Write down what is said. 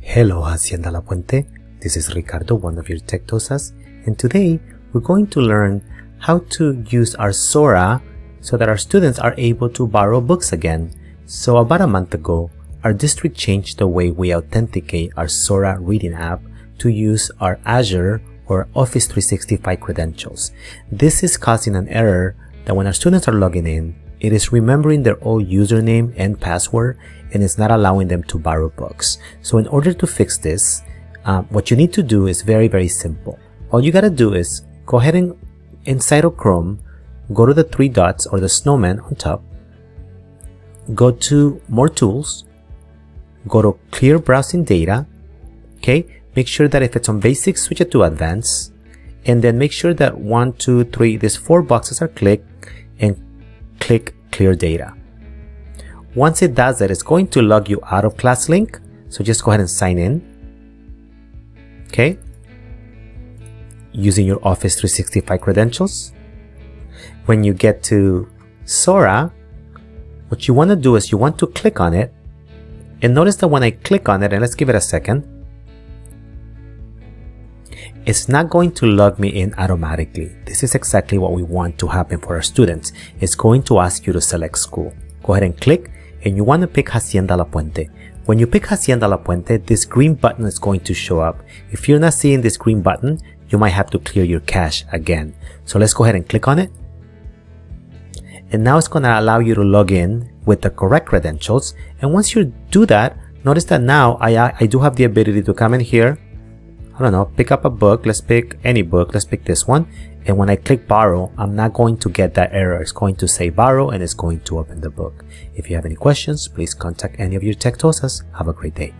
Hello Hacienda La Puente, this is Ricardo, one of your Tech TOSAs, and today we're going to learn how to use our Sora so that our students are able to borrow books again. So about a month ago, our district changed the way we authenticate our Sora reading app to use our Azure or Office 365 credentials. This is causing an error that when our students are logging in, it is remembering their old username and password and it's not allowing them to borrow books. So in order to fix this, um, what you need to do is very, very simple. All you gotta do is go ahead and inside of Chrome, go to the three dots or the snowman on top, go to more tools, go to clear browsing data, okay? Make sure that if it's on basic, switch it to advanced, and then make sure that one, two, three, these four boxes are clicked and click clear data. Once it does that, it's going to log you out of ClassLink. So just go ahead and sign in. Okay. Using your Office 365 credentials. When you get to Sora, what you want to do is you want to click on it. And notice that when I click on it, and let's give it a second, it's not going to log me in automatically. This is exactly what we want to happen for our students. It's going to ask you to select school. Go ahead and click and you want to pick Hacienda La Puente. When you pick Hacienda La Puente, this green button is going to show up. If you're not seeing this green button, you might have to clear your cache again. So let's go ahead and click on it. And now it's going to allow you to log in with the correct credentials. And once you do that, notice that now I, I do have the ability to come in here. I don't know, pick up a book. Let's pick any book. Let's pick this one. And when I click borrow, I'm not going to get that error. It's going to say borrow and it's going to open the book. If you have any questions, please contact any of your Tech TOSAs. Have a great day.